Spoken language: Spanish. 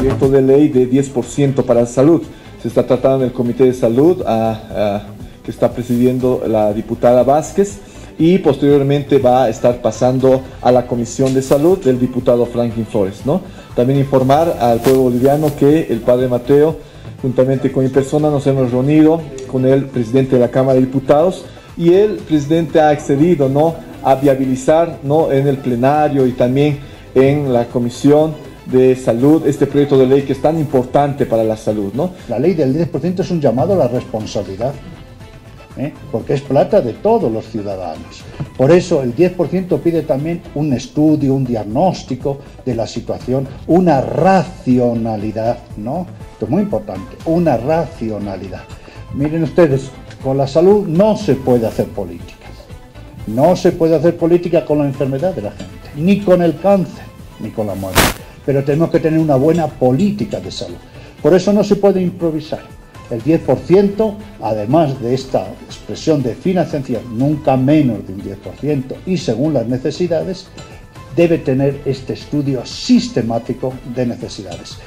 proyecto de ley de 10% para la salud. Se está tratando en el Comité de Salud que está presidiendo la diputada Vázquez y posteriormente va a estar pasando a la Comisión de Salud del diputado Franklin Flores. ¿no? También informar al pueblo boliviano que el padre Mateo, juntamente con mi persona, nos hemos reunido con el presidente de la Cámara de Diputados y el presidente ha accedido ¿no? a viabilizar ¿no? en el plenario y también en la Comisión de Salud este proyecto de ley que es tan importante para la salud. ¿no? La ley del 10% es un llamado a la responsabilidad ¿eh? porque es plata de todos los ciudadanos. Por eso el 10% pide también un estudio, un diagnóstico de la situación, una racionalidad, ¿no? Esto es muy importante, una racionalidad. Miren ustedes, con la salud no se puede hacer política. No se puede hacer política con la enfermedad de la gente, ni con el cáncer, ni con la muerte. Pero tenemos que tener una buena política de salud. Por eso no se puede improvisar. El 10%, además de esta expresión de financiación, nunca menos de un 10%, y según las necesidades, debe tener este estudio sistemático de necesidades.